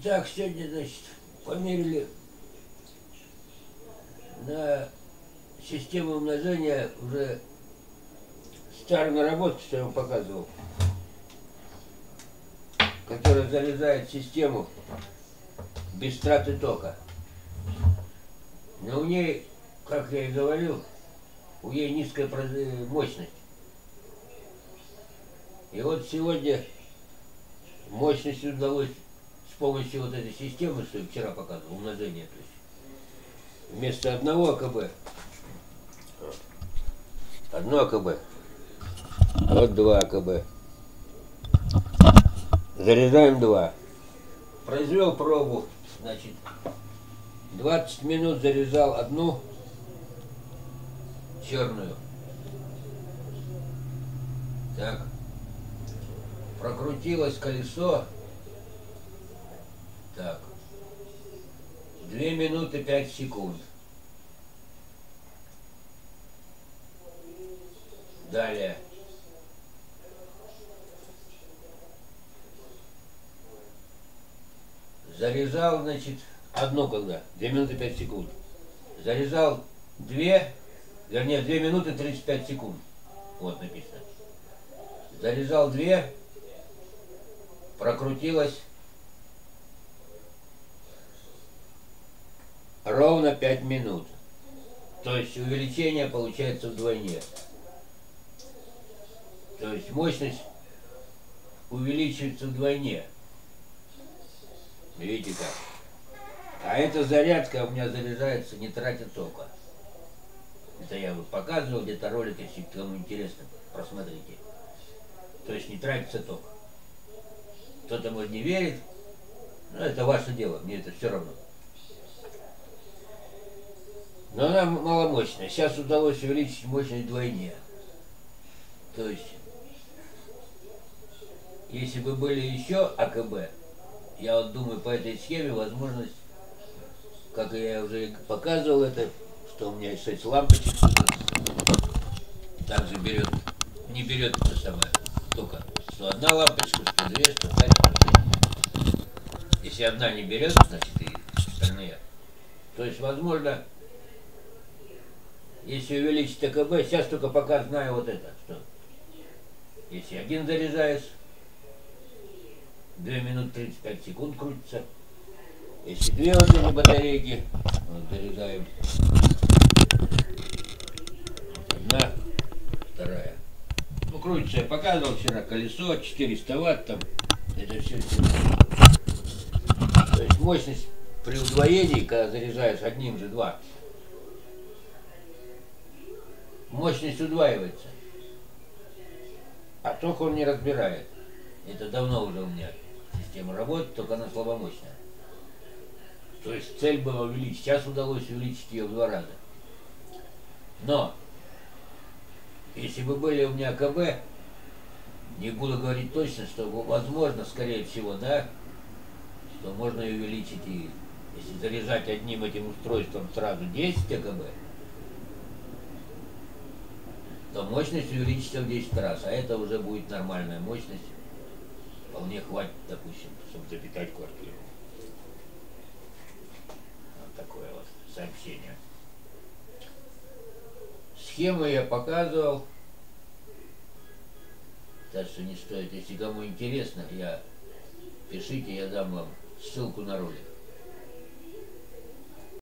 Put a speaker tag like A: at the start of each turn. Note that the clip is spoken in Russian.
A: Итак, сегодня, значит, померили на систему умножения уже старую наработку, что я вам показывал, которая заряжает систему без траты тока. Но у ней, как я и говорил, у ней низкая проз- мощность. И вот сегодня мощность удалось помощью вот этой системы, что я вчера показывал, умножение, то есть вместо одного АКБ, одно АКБ, вот два АКБ. Заряжаем два. Произвел пробу, значит, 20 минут заряжал одну черную. Так. Прокрутилось колесо. Так. 2 минуты 5 секунд. Далее. Заряжал, значит, одну когда? 2 минуты 5 секунд. Заряжал 2, вернее, 2 минуты 35 секунд. Вот написано. Заряжал 2, прокрутилось 5 минут. То есть увеличение получается вдвойне. То есть мощность увеличивается вдвойне. Видите как? А эта зарядка у меня заряжается не тратя тока. Это я вот показывал где-то ролик, если кому интересно, просмотрите. То есть не тратится ток. Кто-то может не верит, но это ваше дело, мне это все равно. Но она маломощная. Сейчас удалось увеличить мощность вдвойне. То есть, если бы были еще АКБ, я вот думаю, по этой схеме возможность, как я уже показывал это, что у меня есть 6 лампочек, также берет, не берет это самое, только что одна лампочка, что две, что пять. Если одна не берет, значит и остальные. То есть, возможно, если увеличить АКБ, сейчас только пока знаю вот это, что если один заряжаешь, 2 минуты 35 секунд крутится. Если две вот эти батарейки, вот заряжаем. Одна, вторая. Ну, крутится, я показывал вчера колесо, 400 ватт там. Это все. То есть мощность при удвоении, когда заряжаешь одним же два, мощность удваивается. А ток он не разбирает. Это давно уже у меня система работает, только она слабомощная. То есть цель была увеличить. Сейчас удалось увеличить ее в два раза. Но, если бы были у меня КБ, не буду говорить точно, что возможно, скорее всего, да, что можно и увеличить и если заряжать одним этим устройством сразу 10 АКБ, то мощность увеличится в 10 раз, а это уже будет нормальная мощность. Вполне хватит, допустим, чтобы запитать квартиру. Вот такое вот сообщение. Схему я показывал. Так что не стоит. Если кому интересно, я пишите, я дам вам ссылку на ролик.